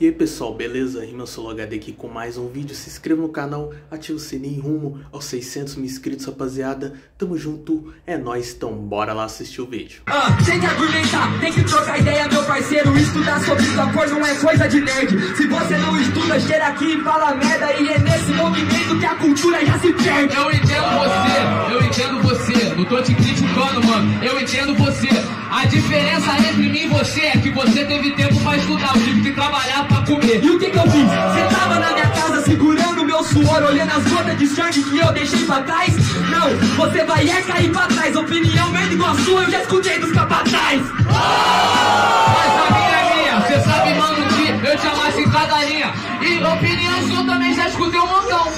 E aí pessoal, beleza? Rima HD aqui com mais um vídeo. Se inscreva no canal, ative o sininho rumo aos 600 mil inscritos, rapaziada. Tamo junto, é nóis, então bora lá assistir o vídeo. Ah, tem que argumentar, tem que trocar ideia, meu parceiro. Estudar sobre sua cor não é coisa de nerd. Se você não estuda, cheira aqui e fala merda. E é nesse movimento que a cultura já se perde. Eu entendo você, eu entendo você. Não tô te criticando, mano. Eu entendo você. A diferença entre mim e você é que você teve tempo pra estudar. Eu tive que trabalhar pra comer. E o que que eu fiz? Você tava na minha casa segurando meu suor, olhando as gotas de sangue que eu deixei pra trás? Não, você vai é cair pra trás. Opinião mesmo igual a sua, eu já escutei dos capataz. Mas a minha é minha. Você sabe, mano, que eu te amasse em cada linha. E opinião sua também já escutei um montão.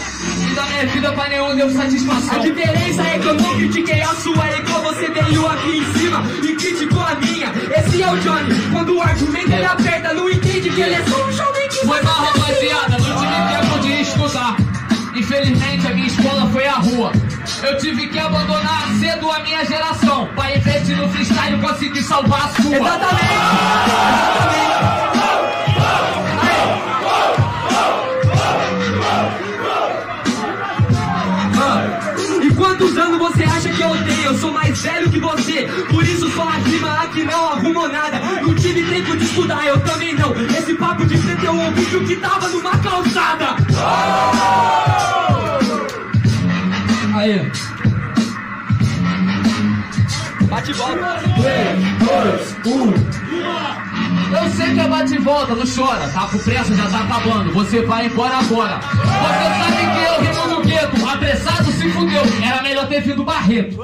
Da minha vida pra nenhum deu satisfação. A diferença é que eu não critiquei a sua, é igual você veio aqui em cima e criticou a minha. Esse é o Johnny, quando o argumento ele aperta, não entende que ele é só um Eu tive que abandonar cedo a minha geração. Pra investir no freestyle conseguir salvar a sua. Exatamente! Exatamente! Quantos anos você acha que eu tenho? Eu sou mais velho que você, por isso só a rima aqui não arrumou nada. Não tive tempo de estudar, eu também não. Esse papo de frente eu ouvi que o que tava numa calçada. Aí. Bate e volta. 3, 2, 1. Eu sei que é bate e volta, não chora. Tá com pressa, já tá acabando. Você vai embora agora. Você sabe que eu rimo no gueto. Apressado se fudeu. Era melhor ter vindo Barreto.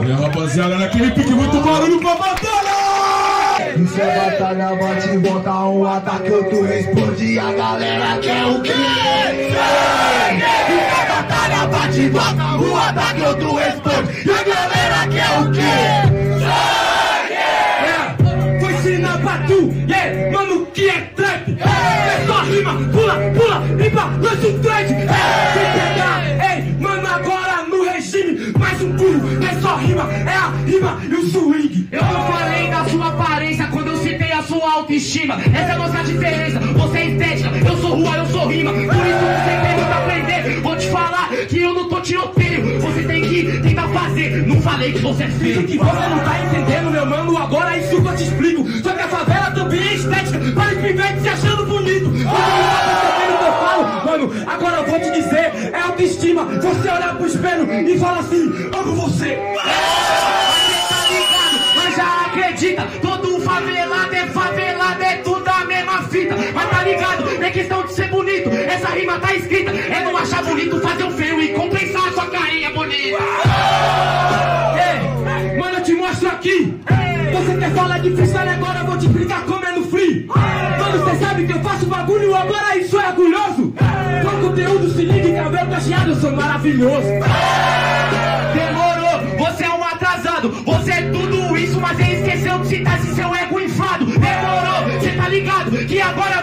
E a rapaziada, naquele pique muito barulho pra batalha! Isso é batalha, bate e volta um ataque, outro responde a galera quer o quê? Sangue! Isso é batalha, bate e volta um ataque, outro responde e a galera quer o quê? É, vou ensinar pra tu, yeah, mano, que é trap. É só rima, pula, pula, limpa, lança um trade. É, sem pegar, ei, mano, agora no regime, mais um pulo, é só rima, é a rima e o swing. Eu não falei da sua aparência quando eu citei a sua autoestima. Essa é a nossa diferença. Você é estética, eu sou rua, eu sou rima. Por isso tiroteio. Você tem que tentar fazer. Não falei que você é Isso feio. que você não tá entendendo, meu mano, agora isso que eu te explico. Só que a favela também é estética, para os pivetes se achando bonito. Você não tá falo, mano, agora eu vou te dizer, é autoestima. Você olhar pro espelho e fala assim, amo você. tá mas já acredita. Todo favelado é favelado, é tudo a mesma fita. Mas tá ligado, é questão de ser. Essa rima tá escrita. É não achar bonito, fazer o feio e compensar a sua carinha bonita. Ei, mano, eu te mostro aqui. Você quer falar de freestyle agora, eu vou te explicar como é no free. Mano, você sabe que eu faço bagulho, agora isso é orgulhoso. Com conteúdo, se liga, cabelo cacheado, eu sou maravilhoso. Demorou, você é um atrasado. Você é tudo isso, mas ele esqueceu de citar esse seu ego inflado. Demorou, você tá ligado que agora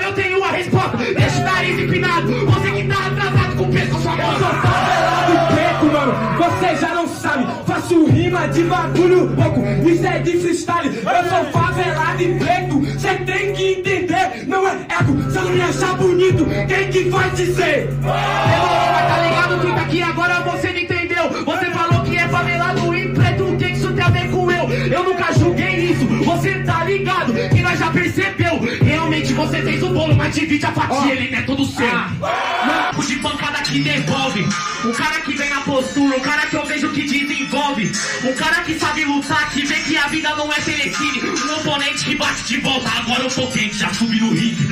De bagulho louco. Isso é de freestyle. Eu sou favelado e preto. Você tem que entender. Não é ego. Eu não me achar bonito, quem que vai dizer? Demorou, mas tá ligado tá aqui agora você não entendeu. Você falou que é favelado e preto, o que isso tem a ver com eu? Eu nunca julguei isso, você tá ligado que nós já percebeu. Realmente você fez o bolo, mas divide a fatia, ele não é todo seu. Marco de pancada que devolve. Um cara que vem na postura, um cara que eu vejo que desenvolve. Um cara que sabe lutar, que vê que a vida não é telecine. Um oponente que bate de volta, agora eu tô quente, já subi no ringue.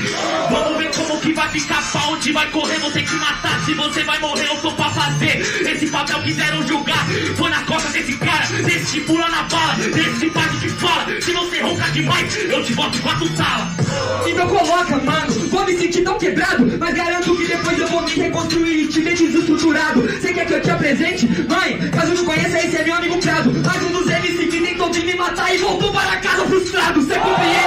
Vamos ver como que vai ficar, pra onde vai correr, vou ter que matar. Se você vai morrer, eu tô pra fazer. Esse papel quiseram julgar, foi na costa desse cara, desse que pula na bala, desse que bate que fala. Se você ronca demais, eu te boto quatro salas. Se não coloca, mano, vou me sentir tão quebrado Mas garanto que depois eu vou me reconstruir e te ver desestruturado Você quer que eu te apresente? Mãe, caso não conheça, esse é meu amigo Prado Mais um dos MC que tentou de me matar e voltou para casa frustrado Você compreende?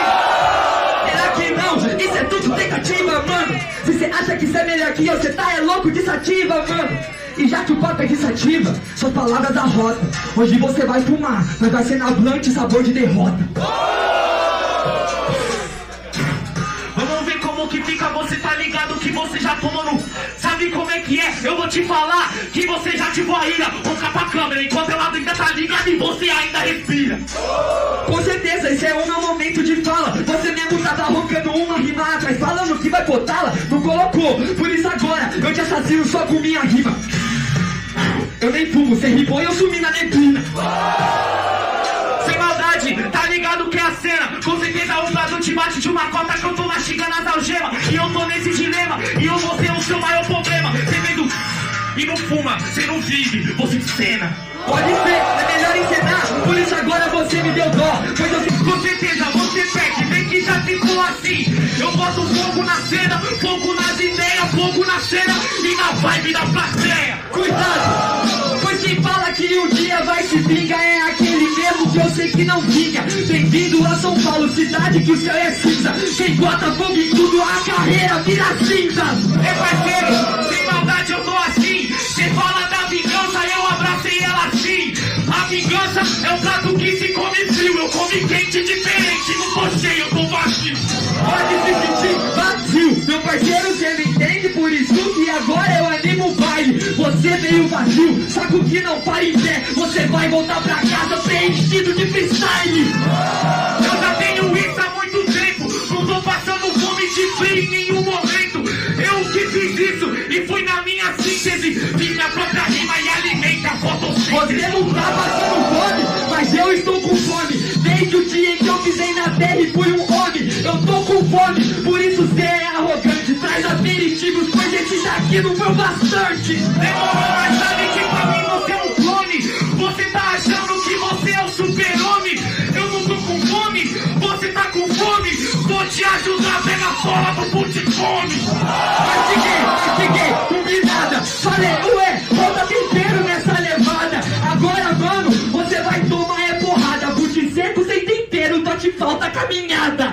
Será que não? Isso é tudo tentativa, mano Se você acha que isso é melhor que eu, você tá é louco de sativa, mano e já que o papo é de sativa, suas palavras da rota Hoje você vai fumar, mas vai ser na blunt sabor de derrota que fica, você tá ligado que você já tomou no. Sabe como é que é? Eu vou te falar que você já ativou a ira. Vou ficar pra câmera enquanto ela ainda tá ligada e você ainda respira. Com certeza, esse é o meu momento de fala. Você mesmo tá roncando uma rima atrás, falando que vai botá-la, não colocou. Por isso agora eu te assassino só com minha rima. Eu nem fumo, sem rimou e eu sumi na neblina. Sem maldade, tá ligado que é a cena? Com certeza o Brasil te bate de uma cota que eu tô mastigando as algemas. E eu tô nesse dilema, e eu vou ser o seu maior problema. Você vendo e não fuma, você não vive, você cena. Pode ser, é melhor encenar, por isso agora você me deu dó. Pois eu Com certeza você perde, vem que já ficou assim. Eu boto fogo na cena, fogo nas ideias, fogo na cena e na vibe da plateia. Cuidado! Que um dia vai se vingar é aquele mesmo que eu sei que não vinga. Bem-vindo a São Paulo, cidade que o céu é cinza. Quem bota fogo em tudo, a carreira vira cinza. É parceiro, é um prato que se come frio. Eu come quente diferente, não tô cheio, eu tô vazio. Pode se sentir vazio, meu parceiro, você me entende? Por isso que agora eu animo o baile. Você veio vazio, saco que não para em pé. Você vai voltar pra casa preenchido de freestyle. Eu já tenho isso há muito tempo. Não tô passando fome de frio em nenhum momento. Eu que fiz isso e fui na minha síntese. Fiz minha própria rima e alimenta a fotossíntese. Você não tá fome. Por isso você é arrogante. Traz aperitivos, pois esse daqui não foi o bastante. Demorou, mas sabe que pra mim você é um clone. Você tá achando que você é o super-homem. Eu não tô com fome, você tá com fome. Vou te ajudar, a bola do puticone. Mastiguei, mastiguei, combinada. Falei, ué, volta tempero nessa levada. Agora, mano, você vai tomar é porrada. Bute seco sem tempero, só te falta caminhada.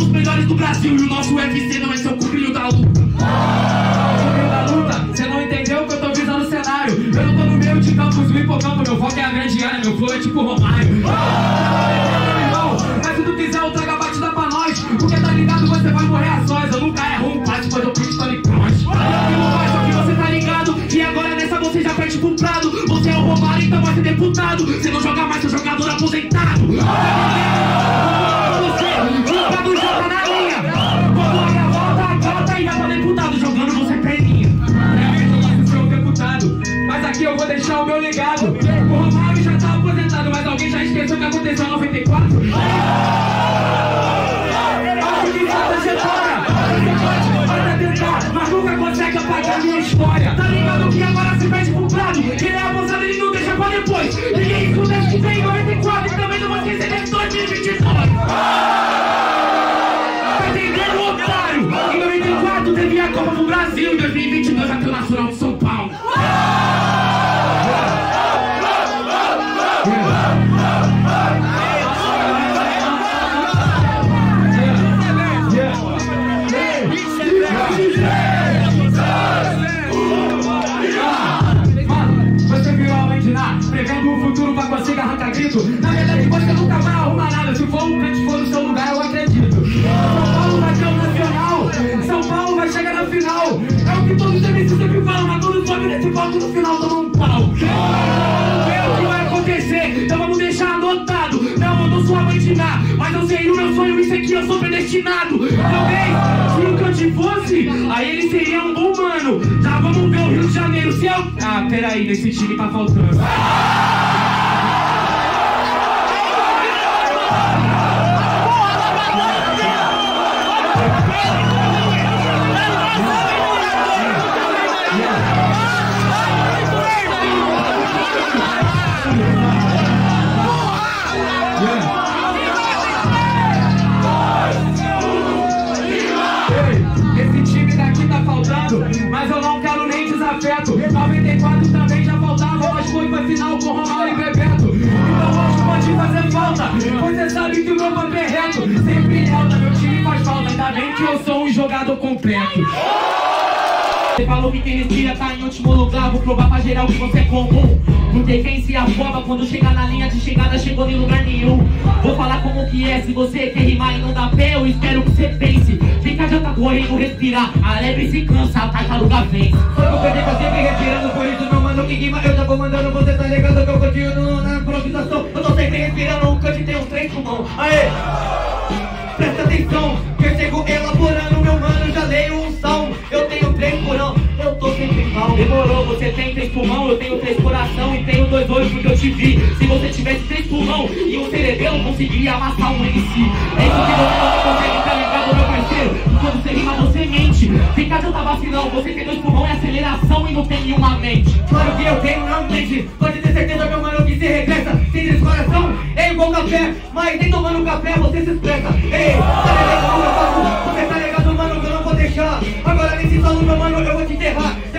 Os melhores do Brasil e o nosso UFC não é seu cupinho da luta. Da luta, você não entendeu que eu tô visando o cenário. Eu não tô no meio de campos do hipocampo, meu foco é a grande área, meu flow é tipo Romário. Mas se tu quiser, eu trago a batida pra nós. Porque tá ligado, você vai morrer a sós. Eu nunca erro um passe, mas eu pinto Tony Cross. Só que você tá ligado que agora nessa você já perde pro Prado. Você é o Romário, então vai ser deputado. Você não joga mais, seu jogador aposentado. O meu legado. O Romário já tá aposentado, mas alguém já esqueceu que aconteceu em 94? Acho que já trajetória. Você pode, tentar, mas nunca consegue apagar minha história. Tá ligado que agora se perde pro prado? Ele é avançado, ele não deixa pra depois. Ninguém escuta que tem em 94 e também não vou esquecer de 2029. Tá entendendo, otário? Em 94 teve a Copa do Brasil, em 2022 no final tomar um pau. Ver o que vai acontecer, então vamos deixar anotado. Não, eu não sou nada, mas eu sei o meu sonho, isso aqui eu sou predestinado. Talvez, se o Kant fosse, aí ele seria um bom mano. Já vamos ver o Rio de Janeiro, se eu... Ah, peraí, nesse time tá faltando. Falta, você sabe que o meu papel é reto. Sempre em alta, meu time faz falta, ainda bem que eu sou um jogador completo. Você falou que quem respira tá em último lugar. Vou provar pra geral que você é comum. Porque quem se afoba quando chega na linha de chegada Chegou em lugar nenhum. Vou falar como que é. Se você quer rimar e não dá pé Eu espero que você pense. Fica adianta correndo, respirar A lebre se cansa, a tartaruga vence. Só que eu perdi tá sempre respirando Por isso Eu já vou mandando Você tá ligado que eu continuo na improvisação Eu tô sempre respirando O cante tem um trem com mão Aê! Presta atenção, que eu chego elaborando, meu mano, já leio mal. Demorou, você tem três pulmão, eu tenho três coração e tenho dois olhos porque eu te vi. Se você tivesse três pulmão e um cerebelo, conseguiria amassar um MC. É isso que você não consegue, tá ligado, meu parceiro? Quando você rima, você mente. Fica adianta vacilão, você tem dois pulmão e aceleração e não tem nenhuma mente. Claro que eu tenho, não mente. Pode ter certeza, meu mano, que se regressa. Tem três coração, é igual café, mas nem tomando café você se expressa. Ei, tá ligado eu faço? Você tá ligado, mano, que eu não vou deixar. Agora nesse salão, meu mano, eu vou te enterrar.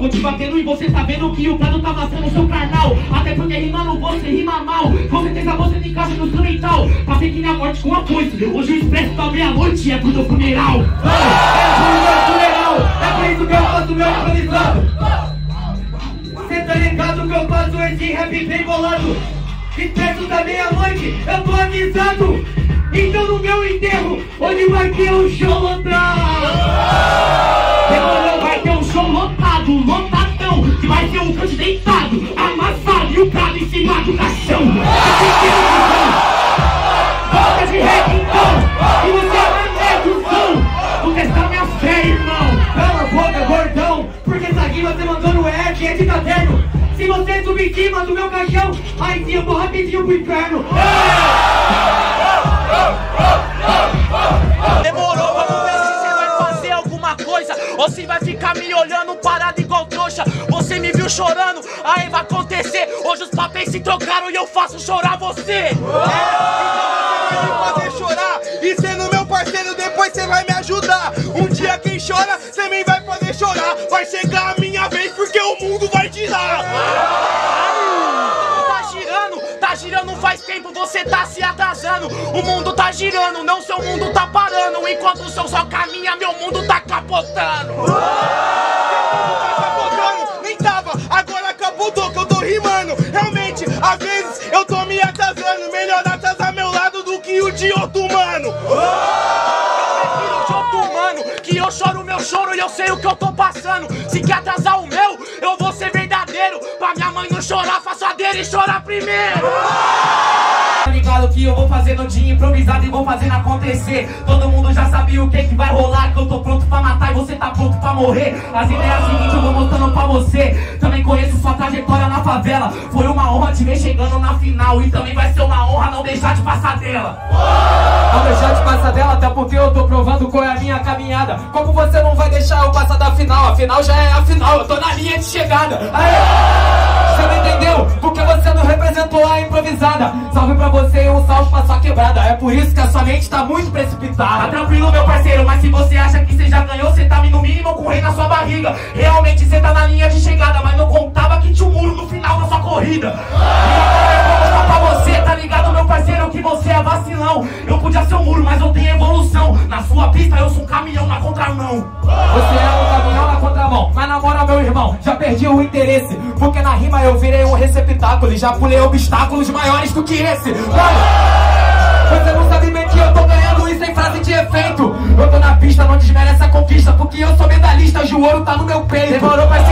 Vou te batendo e você tá vendo que o plano tá amassando o seu carnal. Até porque rimando você rima mal. Com certeza você não encaixa no instrumental. Passei que na morte com a foice. Hoje o expresso tá meia-noite é pro teu funeral. É pro meu funeral. É por isso que eu faço meu improvisado. Cê tá ligado que eu faço esse rap bem bolado Expresso da meia-noite, eu tô avisado Então no meu enterro, hoje vai ter um show lotado Um canto deitado, amassado E o prado em cima do caixão. Volta de rap então, e você é negozão Vou testar minha fé, irmão. Cala a boca, gordão Porque essa rima você mandou no F, é de caderno. Se você subir em cima do meu caixão Aí sim eu vou rapidinho pro inferno chorando, aí vai acontecer. Hoje os papéis se trocaram e eu faço chorar você. É, então você vai me fazer chorar E sendo meu parceiro, depois você vai me ajudar. Um dia quem chora, você me vai fazer chorar. Vai chegar a minha vez porque o mundo vai girar. Tá girando, tá girando faz tempo, você tá se atrasando. O mundo tá girando, não seu mundo tá parando. Enquanto o seu só caminha, meu mundo tá capotando eu tô rimando Realmente, às vezes eu tô me atrasando. Melhor atrasar meu lado do que o de outro mano. Filho de outro mano, que eu choro o meu choro e eu sei o que eu tô passando. Se quer atrasar o meu, eu vou ser verdadeiro. Pra minha mãe não chorar, faço a dele chorar primeiro. Tá ligado que eu vou fazendo de improvisado e vou fazendo acontecer Todo mundo já sabia o que que vai rolar Que eu tô pronto pra matar e você tá pronto pra morrer As ideias seguintes eu vou mostrando pra você Também conheço sua trajetória na favela Foi uma honra te ver chegando na final E também vai ser uma honra não deixar de passar dela Não deixar de passar dela, até porque eu tô provando qual é a minha caminhada. Como você não vai deixar eu passar da final? A final já é a final, eu tô na linha de chegada. Aê! Você não entendeu? Porque você não representou a improvisada. Salve pra você e um salve pra sua quebrada. É por isso que a sua mente tá muito precipitada. Tá tranquilo, meu parceiro, mas se você acha que você já ganhou, você tá no mínimo com o rei na sua barriga. Realmente você tá na linha de chegada, mas não contava que tinha um muro no final da sua corrida. E agora eu vou mostrar pra você, tá ligado, meu parceiro, que você é vacilão. Eu podia ser um muro, mas eu tenho evolução. Na sua pista eu sou um caminhão na contramão. Você é um caminhão na contramão, mas na moral, meu irmão, já perdi o interesse. Porque na rima eu virei um receptáculo e já pulei obstáculos maiores do que esse. Mano, você não sabe o ouro tá no meu peito. Demorou, mas